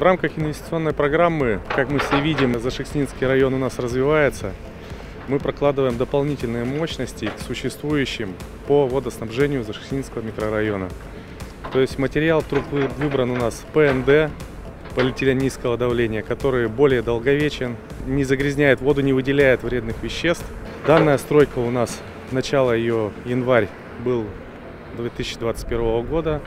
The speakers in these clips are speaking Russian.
В рамках инвестиционной программы, как мы все видим, Зашекснинский район у нас развивается. Мы прокладываем дополнительные мощности к существующим по водоснабжению Зашекснинского микрорайона. То есть материал труб выбран у нас ПНД, полиэтилен низкого давления, который более долговечен, не загрязняет воду, не выделяет вредных веществ. Данная стройка у нас, начало ее январь был 2021 года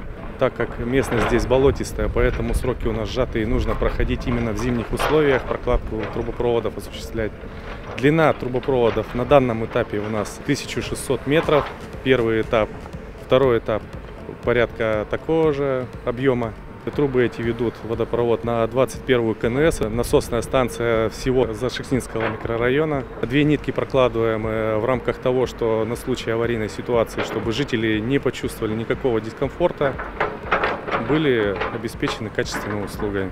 так как местность здесь болотистая, поэтому сроки у нас сжатые, и нужно проходить именно в зимних условиях, прокладку трубопроводов осуществлять. Длина трубопроводов на данном этапе у нас 1600 метров, первый этап, второй этап порядка такого же объема. Трубы эти ведут водопровод на 21 КНС, насосная станция всего Зашекснинского микрорайона. Две нитки прокладываем в рамках того, что на случай аварийной ситуации, чтобы жители не почувствовали никакого дискомфорта, были обеспечены качественной услугой.